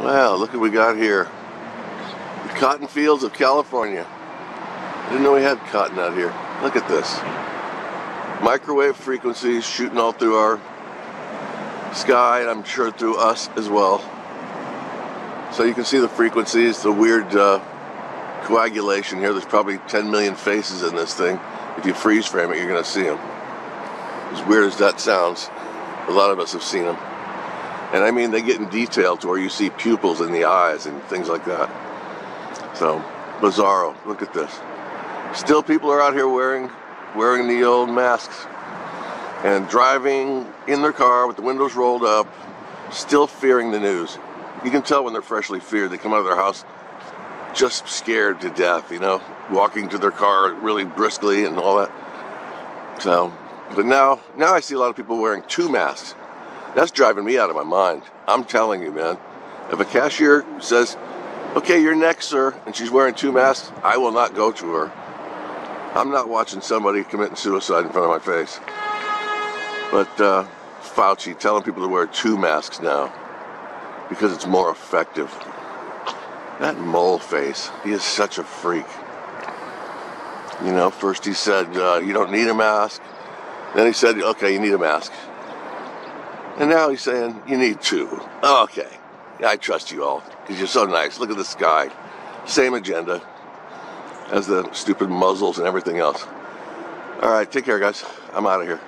Wow, look what we got here. The cotton fields of California. I didn't know we had cotton out here. Look at this. Microwave frequencies shooting all through our sky, and I'm sure through us as well. So you can see the frequencies, the weird uh, coagulation here. There's probably 10 million faces in this thing. If you freeze frame it, you're going to see them. As weird as that sounds, a lot of us have seen them. And I mean, they get in detail to where you see pupils in the eyes and things like that. So, bizarro. Look at this. Still, people are out here wearing wearing the old masks and driving in their car with the windows rolled up, still fearing the news. You can tell when they're freshly feared. They come out of their house just scared to death, you know, walking to their car really briskly and all that. So, but now, now I see a lot of people wearing two masks. That's driving me out of my mind. I'm telling you, man. If a cashier says, okay, you're next, sir, and she's wearing two masks, I will not go to her. I'm not watching somebody committing suicide in front of my face. But uh, Fauci telling people to wear two masks now because it's more effective. That mole face, he is such a freak. You know, first he said, uh, you don't need a mask. Then he said, okay, you need a mask. And now he's saying, you need two. Okay. Yeah, I trust you all because you're so nice. Look at the sky. Same agenda as the stupid muzzles and everything else. All right, take care, guys. I'm out of here.